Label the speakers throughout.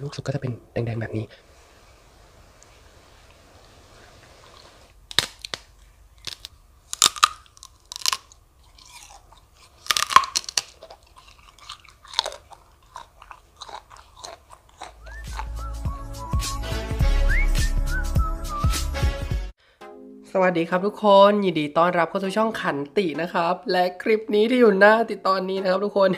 Speaker 1: ลูกสุกก็จะเป็นแดงๆแบบนี้ สวัสดีครับทุกคนยินดีต้อนรับเข้าสู่ช่องขันตินะครับ และคลิปนี้ที่อยู่หน้าติดตอนนี้นะครับทุกคน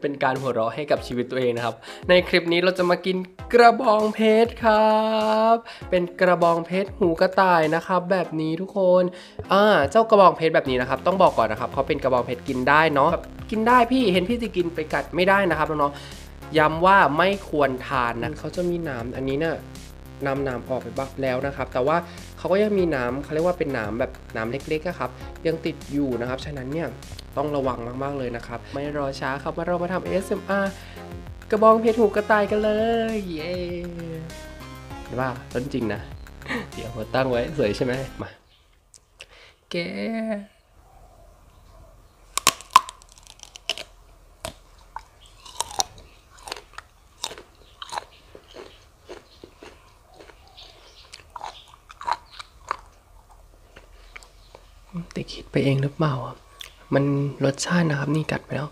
Speaker 1: เป็นการหัวเราะให้กับชีวิตตัวเองนะครับ ในคลิปนี้เราจะมากินกระบองเพชรครับ เป็นกระบองเพชรหูกระต่ายนะครับ แบบนี้ทุกคนอ่าเจ้ากระบองเพชรแบบนี้นะครับ ต้องบอกก่อนนะครับเขาเป็นกระบองเพชรกินได้เนาะกินได้พี่เห็นพี่จะกินไปกัดไม่ได้นะครับน้องๆย้ำว่าไม่ควรทานนะเขาจะมีหนามอันนี้เนี่ย นำนามออกไปบ้างแล้วนะครับ แต่ว่าเขาก็ยังมีนามเขาเรียกว่าเป็นนามแบบนามเล็กๆอะครับยังติดอยู่นะครับฉะนั้นเนี่ยต้องระวังมากๆเลยนะครับ ไม่รอช้าครับมาเรามาทำ ASMR กระบองเพชรหูกระต่ายกันเลยเย้ว่าต้นจริงนะ เดี๋ยวผมตั้งไว้สวยใช่ไหมมาแก คิดไปเองหรือเปล่า มันรสชาตินะครับนี่กัดไปแล้ว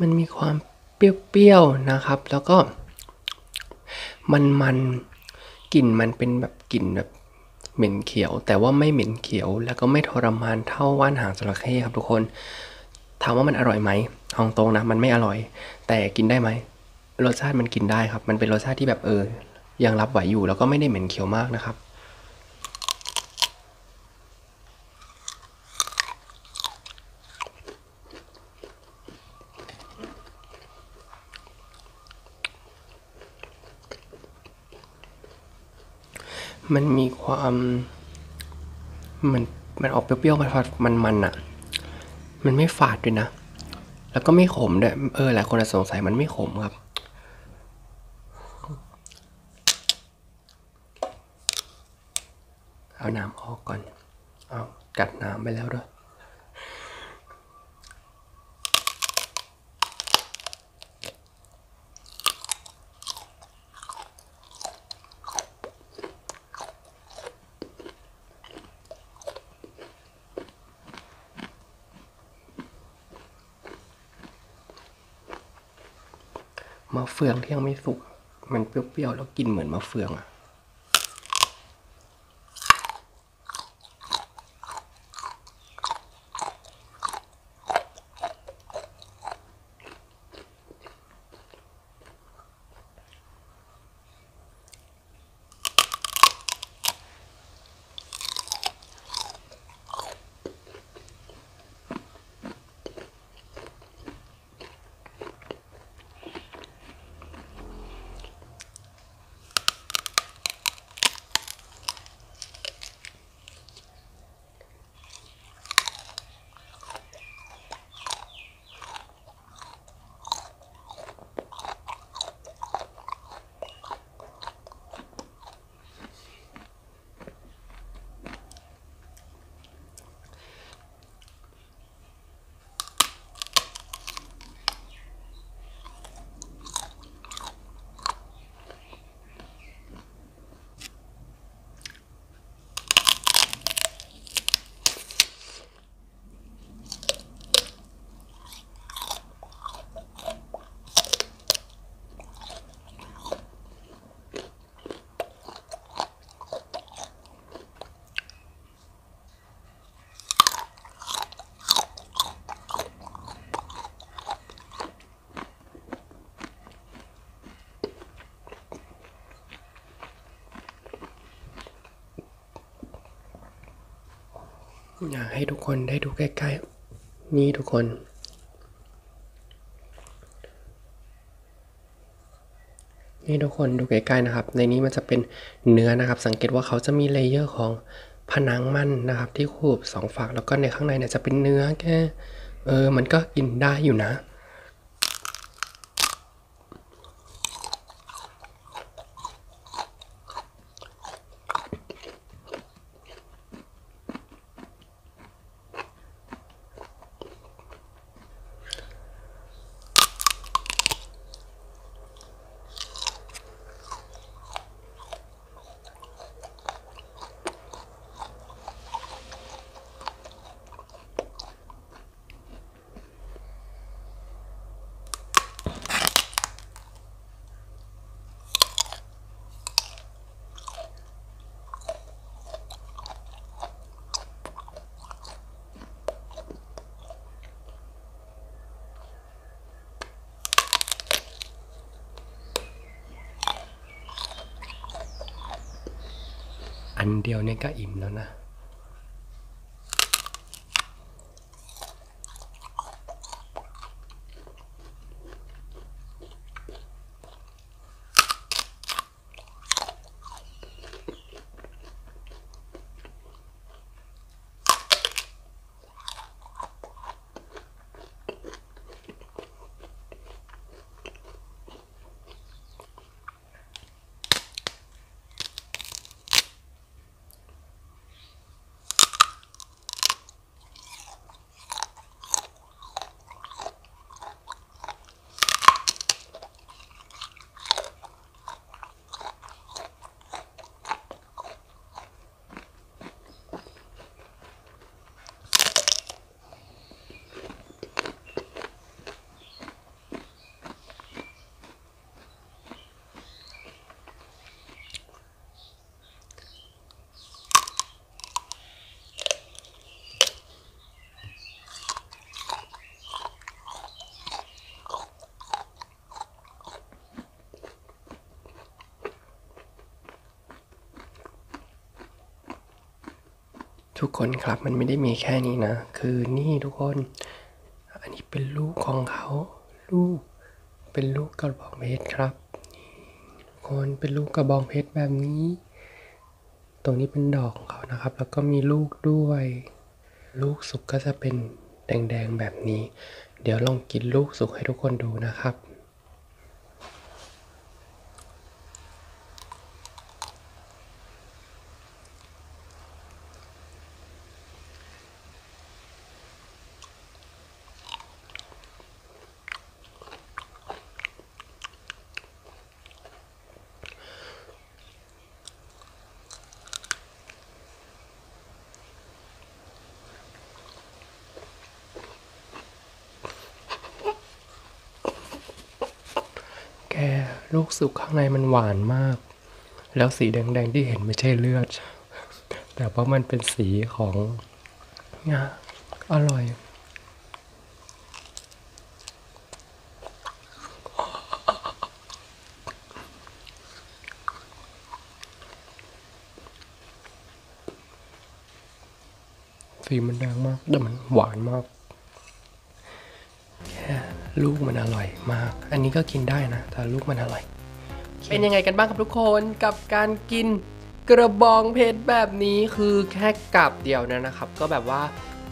Speaker 1: มันมีความเปรี้ยวๆนะครับ แล้วก็ มันมันกลิ่นมันเป็นแบบกลิ่นแบบเหม็นเขียว แต่ว่าไม่เหม็นเขียว แล้วก็ไม่ทรมานเท่าว่านหางจระเข้ครับทุกคนถามว่ามันอร่อยไหมทองตรงนะ มันไม่อร่อย แต่กินได้ไหมรสชาติมันกินได้ครับ มันเป็นรสชาติที่แบบเออยังรับไหวอยู่แล้วก็ไม่ได้เหม็นเขียวมากนะครับ มันมีความมันมันออกเปรี้ยวๆมันมันมันๆอะมันไม่ฝาดด้วยนะ แล้วก็ไม่ขมด้วยเออหลายคนอาจสงสัยมันไม่ขมครับ เอาน้ำออกก่อน เอากัดน้ำไปแล้วด้วย มะเฟืองที่ยังไม่สุก มันเปรี้ยวๆแล้วกินเหมือนมะเฟืองอะ อยากให้ทุกคนได้ดูใกล้ๆ นี่ทุกคน นี่ทุกคนดูใกล้ๆนะครับ ในนี้มันจะเป็นเนื้อนะครับ สังเกตว่าเขาจะมีเลเยอร์ของผนังมันนะครับ ที่คูบสองฝักแล้วก็ในข้างในเนี่ยจะเป็นเนื้อแค่เออมันก็กินได้อยู่นะ อันเดียวเนี่ยก็อิ่มแล้วนะ ทุกคนครับมันไม่ได้มีแค่นี้นะ คือนี่ทุกคน อันนี้เป็นลูกของเขา ลูก เป็นลูกกระบองเพชรครับทุกคนเป็นลูกกระบองเพชรแบบนี้ ตรงนี้เป็นดอกของเขานะครับ แล้วก็มีลูกด้วย ลูกสุกก็จะเป็นแดงๆแบบนี้ เดี๋ยวลองกินลูกสุกให้ทุกคนดูนะครับ แกลูกสุกข้างในมันหวานมาก แล้วสีแดงๆที่เห็นไม่ใช่เลือด แต่ว่าะมันเป็นสีของงาอร่อยสีมันแดงมากแต่มันหวานมาก ลูกมันอร่อยมาก อันนี้ก็กินได้นะแต่ลูกมันอร่อย เป็นยังไงกันบ้างครับทุกคนกับการกินกระบองเพชรแบบนี้คือแค่กับเดียวนะนะครับ ก็แบบว่า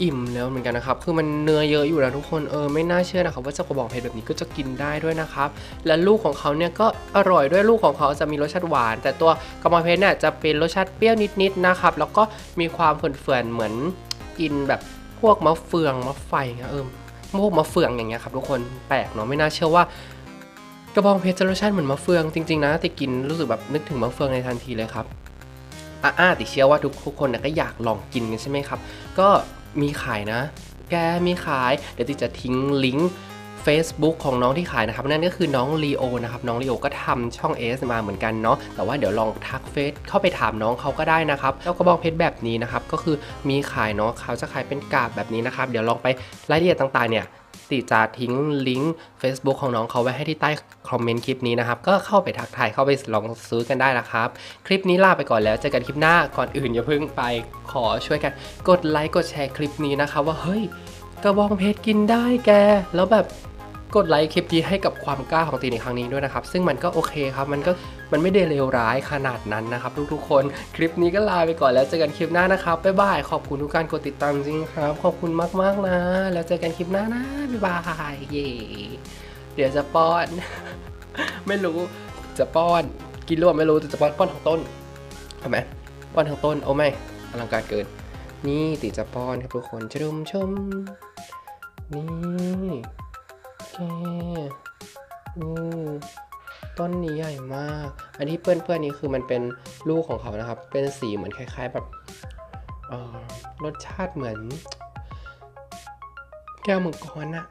Speaker 1: อิ่มแล้วเหมือนกันนะครับ คือมันเนื้อเยอะอยู่นะทุกคน เออไม่น่าเชื่อนะครับว่าเจ้ากระบองเพชรแบบนี้ก็จะกินได้ด้วยนะครับ และลูกของเขาเนี่ยก็อร่อยด้วยลูกของเขาจะมีรสชาติหวาน แต่ตัวกระบองเพชรเนี่ยจะเป็นรสชาติเปรี้ยวนิดๆนะครับ แล้วก็มีความเฟื่อนๆเหมือนกินแบบพวกมะเฟืองมะไฟเงี้ยเออ พวกมะเฟืองอย่างเงี้ยครับทุกคนแปลกเนาะไม่น่าเชื่อว่ากระบองเพชรจะรสชาติเหมือนมะเฟืองจริงๆนะติกินรู้สึกแบบนึกถึงมะเฟืองในทันทีเลยครับอ่าติเชื่อว่าทุกทุกคนนะก็อยากลองกินกันใช่ไหมครับ ก็มีขายนะ แกมีขาย เดี๋ยวติจะทิ้งลิงก์ Facebook ของน้องที่ขายนะครับนั่นก็คือน้องลีโอนะครับน้องลีโอก็ทำช่อง S มาเหมือนกันเนาะแต่ว่าเดี๋ยวลองทักเฟซเข้าไปถามน้องเขาก็ได้นะครับแล้วกระบองเพชรแบบนี้นะครับก็คือมีขายเนาะเขาจะขายเป็นกาบแบบนี้นะครับเดี๋ยวลองไปรายละเอียดต่างๆเนี่ยติจะทิ้งลิงก์ Facebook ของน้องเขาไว้ให้ที่ใต้คอมเมนต์คลิปนี้นะครับ ก็เข้าไปทักทายเข้าไปลองซื้อกันได้นะครับ คลิปนี้ลาไปก่อนแล้วเจอกันคลิปหน้าก่อนอื่นอย่าเพิ่งไปขอช่วยกัน กดไลค์กดแชร์คลิปนี้นะครับว่าเฮ้ยกระบองเพชรกินได้แก แล้วแบบ กดไลค์คลิปนี้ให้กับความกล้าของตีในครั้งนี้ด้วยนะครับ ซึ่งมันก็โอเคครับ มันก็มันไม่ได้เลวร้ายขนาดนั้นนะครับ ทุกๆ คนคลิปนี้ก็ลาไปก่อนแล้วเจอกันคลิปหน้านะครับบ๊ายบายขอบคุณทุกการกดติดตามจริงครับ ขอบคุณมากๆนะ แล้วเจอกันคลิปหน้านะบ๊ายบายเย่เดี๋ยวจะป้อน ไม่รู้จะป้อนกินรือเปล่าไม่รู้แต่จะป้อนป้อนทางต้นทำไหมป้อนทางต้นเอาไหมอลังการเกิน นี่ติจะป้อนครับทุกคนชมชมนี่ แกอือต้นนี้ใหญ่มาก อันที่เปื้อนๆนี้คือมันเป็นลูกของเขานะครับ เป็นสีเหมือนคล้าย ๆแบบรสชาติเหมือน แก้วมังกรอะ